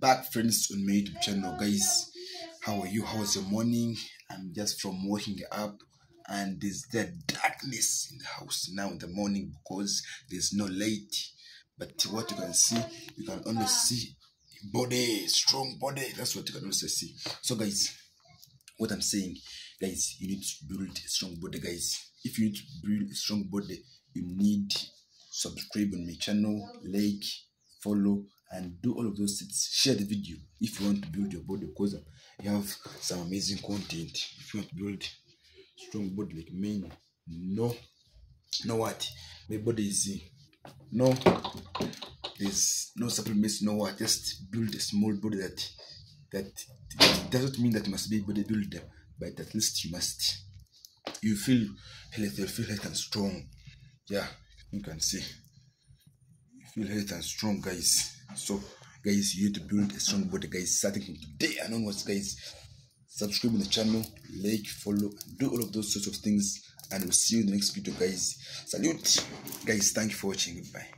back friends on my youtube channel. Guys how are you? How's your morning? I'm just from waking up and there's that darkness in the house now in the morning because there's no light. But what you can see you can only see body strong body. That's what you can also see. So guys what i'm saying guys you need to build a strong body guys. If you need to build a strong body you need subscribe on my channel like follow and do all of those things. Share the video if you want to build your body because you have some amazing content. If you want to build strong body like me no no what? My body is no there's no supplements no what? Just build a small body that that doesn't mean that you must be a bodybuilder but at least you must you feel healthy feel healthy and strong. Yeah you can see. You feel healthy and strong guys so guys you to build a strong body guys. Starting from today and onwards guys subscribe on the channel like follow do all of those sorts of things. And we'll see you in the next video guys. Salute. Guys thank you for watching. Goodbye